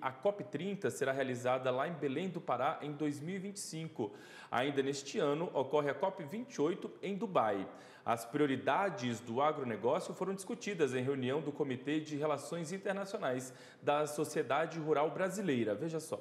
A COP30 será realizada lá em Belém do Pará em 2025. Ainda neste ano, ocorre a COP28 em Dubai. As prioridades do agronegócio foram discutidas em reunião do Comitê de Relações Internacionais da Sociedade Rural Brasileira. Veja só.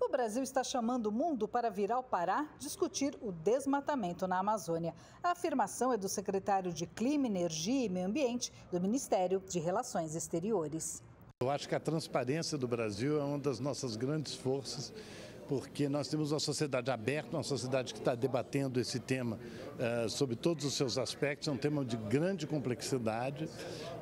O Brasil está chamando o mundo para vir ao Pará discutir o desmatamento na Amazônia. A afirmação é do secretário de Clima, Energia e Meio Ambiente do Ministério de Relações Exteriores. Eu acho que a transparência do Brasil é uma das nossas grandes forças, porque nós temos uma sociedade aberta, uma sociedade que está debatendo esse tema uh, sobre todos os seus aspectos, é um tema de grande complexidade,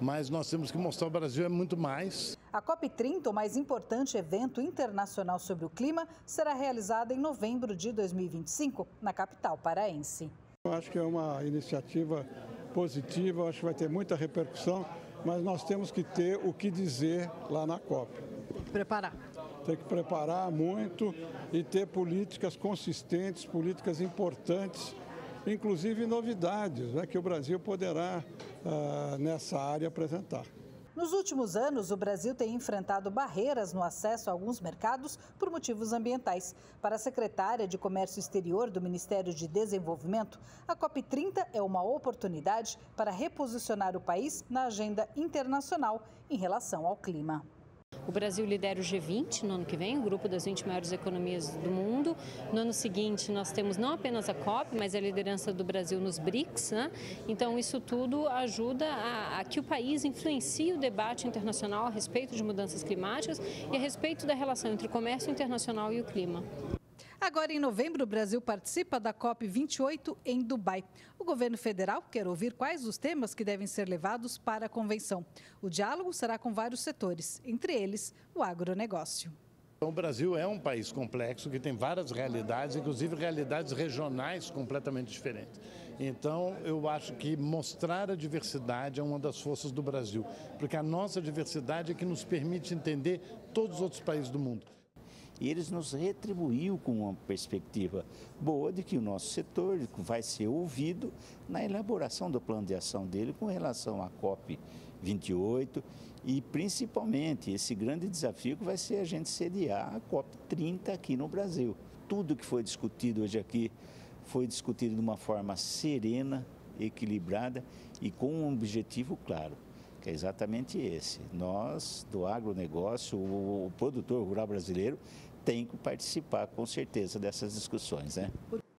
mas nós temos que mostrar que o Brasil é muito mais. A COP30, o mais importante evento internacional sobre o clima, será realizada em novembro de 2025, na capital paraense. Eu acho que é uma iniciativa positiva, acho que vai ter muita repercussão mas nós temos que ter o que dizer lá na COP. Tem que preparar. Tem que preparar muito e ter políticas consistentes, políticas importantes, inclusive novidades né, que o Brasil poderá, uh, nessa área, apresentar. Nos últimos anos, o Brasil tem enfrentado barreiras no acesso a alguns mercados por motivos ambientais. Para a secretária de Comércio Exterior do Ministério de Desenvolvimento, a COP30 é uma oportunidade para reposicionar o país na agenda internacional em relação ao clima. O Brasil lidera o G20 no ano que vem, o grupo das 20 maiores economias do mundo. No ano seguinte, nós temos não apenas a COP, mas a liderança do Brasil nos BRICS. Né? Então, isso tudo ajuda a, a, que o país influencie o debate internacional a respeito de mudanças climáticas e a respeito da relação entre o comércio internacional e o clima. Agora, em novembro, o Brasil participa da COP28 em Dubai. O governo federal quer ouvir quais os temas que devem ser levados para a convenção. O diálogo será com vários setores, entre eles o agronegócio. O Brasil é um país complexo que tem várias realidades, inclusive realidades regionais completamente diferentes. Então, eu acho que mostrar a diversidade é uma das forças do Brasil, porque a nossa diversidade é que nos permite entender todos os outros países do mundo e eles nos retribuiu com uma perspectiva boa de que o nosso setor vai ser ouvido na elaboração do plano de ação dele com relação à COP 28 e principalmente esse grande desafio que vai ser a gente sediar a COP 30 aqui no Brasil. Tudo que foi discutido hoje aqui foi discutido de uma forma serena, equilibrada e com um objetivo claro é exatamente esse. Nós, do agronegócio, o, o produtor rural brasileiro, tem que participar com certeza dessas discussões. Né?